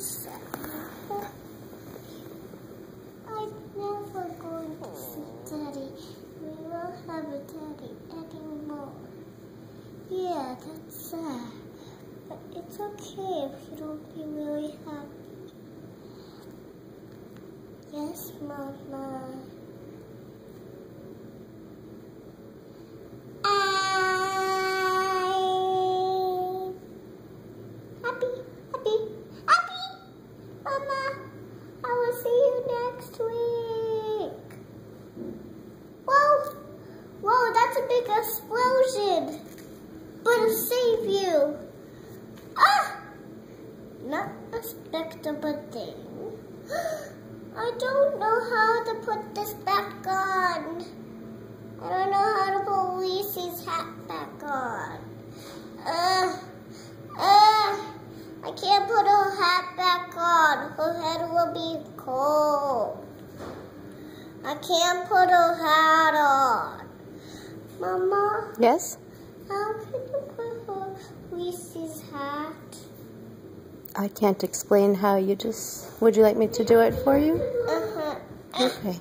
I'm never going to see Daddy. We won't have a Daddy anymore. Yeah, that's sad. But it's okay if you don't be really happy. Yes, Mama. I'm happy, happy, happy. Mama, I will see you next week. Whoa, whoa, that's a big explosion. But it'll save you. Ah! Not a respectable thing. I don't know how to put this back on. I don't know how to put Reese's hat back on. Uh, uh, I can't put her hat back on. Her head will be cold. I can't put a hat on. Mama, Yes? how can you put her Reese's hat? I can't explain how you just. Would you like me to do it for you? Uh-huh. Okay.